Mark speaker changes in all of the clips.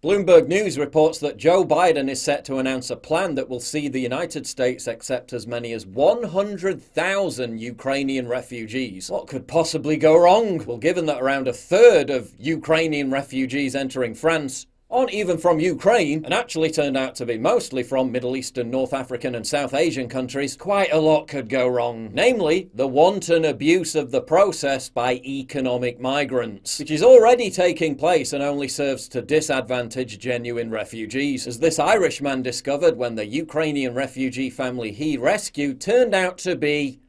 Speaker 1: Bloomberg News reports that Joe Biden is set to announce a plan that will see the United States accept as many as 100,000 Ukrainian refugees. What could possibly go wrong? Well, given that around a third of Ukrainian refugees entering France aren't even from Ukraine, and actually turned out to be mostly from Middle Eastern, North African, and South Asian countries, quite a lot could go wrong. Namely, the wanton abuse of the process by economic migrants, which is already taking place and only serves to disadvantage genuine refugees, as this Irishman discovered when the Ukrainian refugee family he rescued turned out to be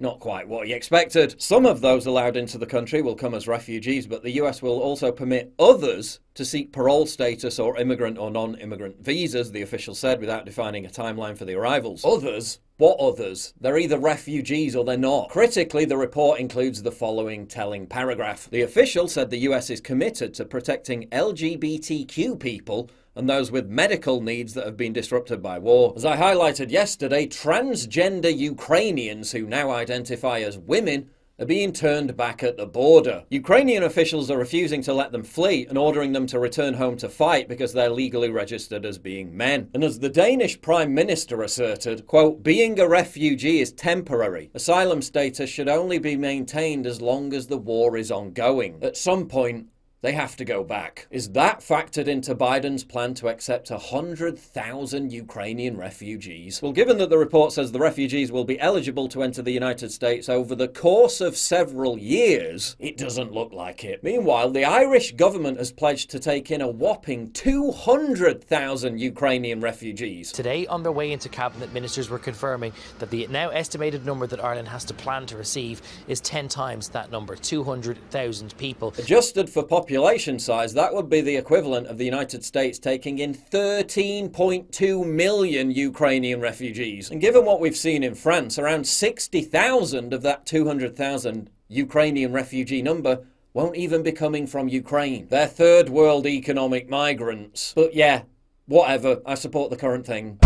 Speaker 1: not quite what he expected. Some of those allowed into the country will come as refugees, but the US will also permit others to seek parole status or immigrant or non immigrant visas, the official said, without defining a timeline for the arrivals. Others? What others? They're either refugees or they're not. Critically, the report includes the following telling paragraph. The official said the US is committed to protecting LGBTQ people and those with medical needs that have been disrupted by war. As I highlighted yesterday, transgender Ukrainians who now identify as women are being turned back at the border. Ukrainian officials are refusing to let them flee and ordering them to return home to fight because they're legally registered as being men. And as the Danish Prime Minister asserted, quote, being a refugee is temporary. Asylum status should only be maintained as long as the war is ongoing. At some point, they have to go back. Is that factored into Biden's plan to accept 100,000 Ukrainian refugees? Well, given that the report says the refugees will be eligible to enter the United States over the course of several years, it doesn't look like it. Meanwhile, the Irish government has pledged to take in a whopping 200,000 Ukrainian refugees.
Speaker 2: Today, on their way into cabinet, ministers were confirming that the now estimated number that Ireland has to plan to receive is 10 times that number 200,000 people.
Speaker 1: Adjusted for population population size, that would be the equivalent of the United States taking in 13.2 million Ukrainian refugees. And given what we've seen in France, around 60,000 of that 200,000 Ukrainian refugee number won't even be coming from Ukraine. They're third world economic migrants. But yeah, whatever, I support the current thing.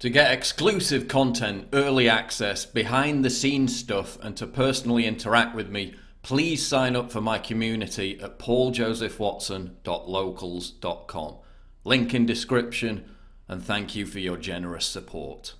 Speaker 1: To get exclusive content, early access, behind the scenes stuff, and to personally interact with me, please sign up for my community at pauljosephwatson.locals.com. Link in description, and thank you for your generous support.